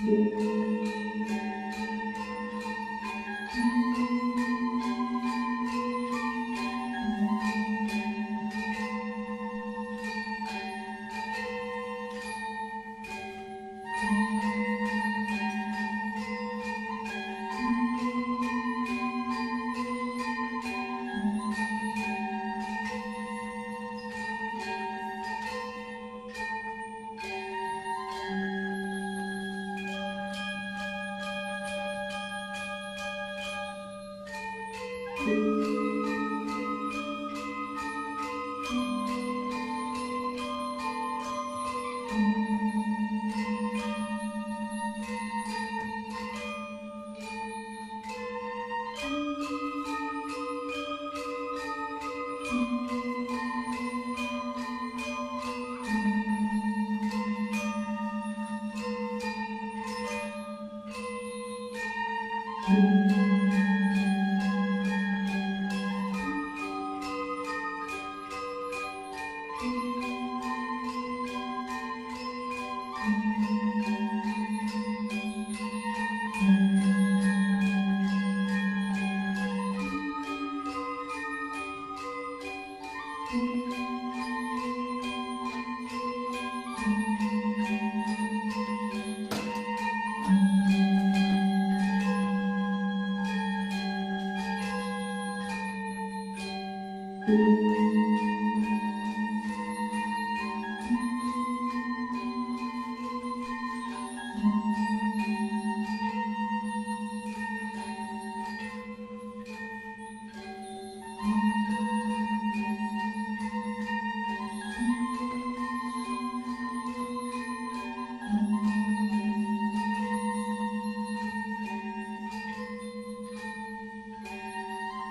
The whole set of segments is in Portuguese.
Música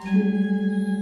Música